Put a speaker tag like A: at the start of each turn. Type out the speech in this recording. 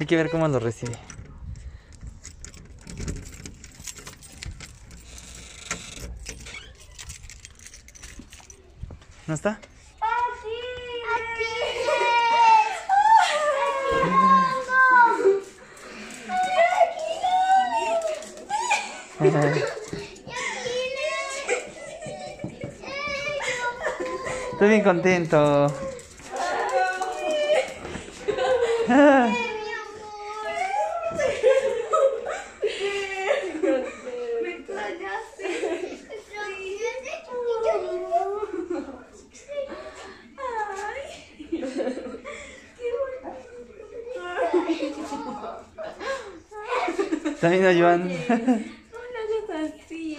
A: Hay que ver cómo lo recibe. ¿No está? Estoy bien contento. También a Joan.
B: No hagas así,